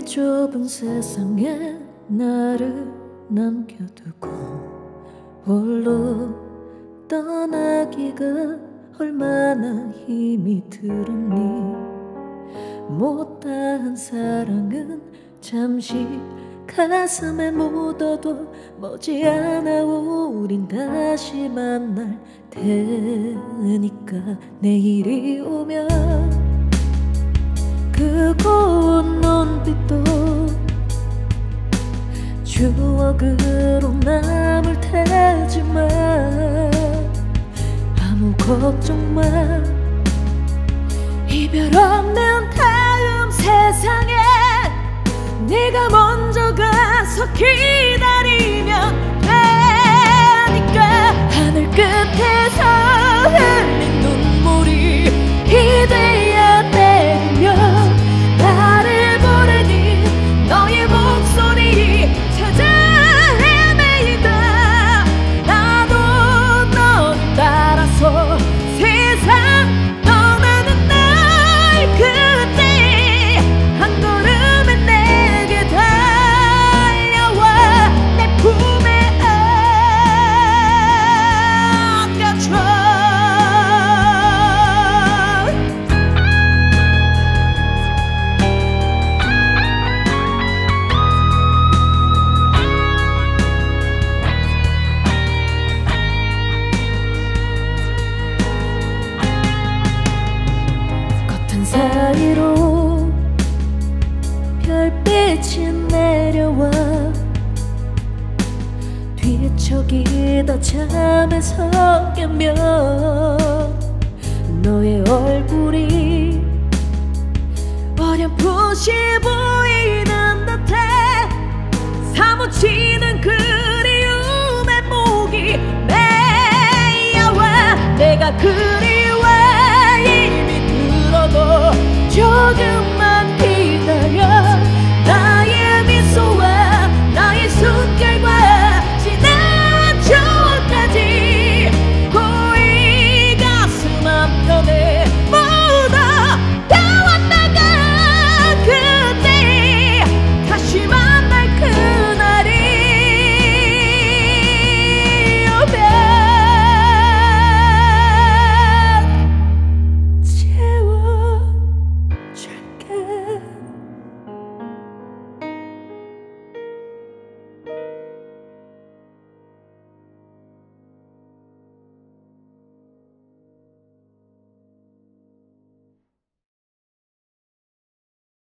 이 좁은 세상에 나를 남겨두고 홀로 떠나기가 얼마나 힘이 들었니? 못다한 사랑은 잠시 가슴에 묻어도 머지않아 우린 다시 만날 테니까 내일이 오면 그 고운 눈빛도 추억으로 남을 테지만 아무 걱정 마 이별 없는 다음 세상에 네가 먼저 가서 기다리 사이로 별빛이 내려와 뒤척이다 잠에서 깨면 너의 얼굴이 어렴풋이 보이는 듯해 사무치는 그리움의 목이 메어와 내가 그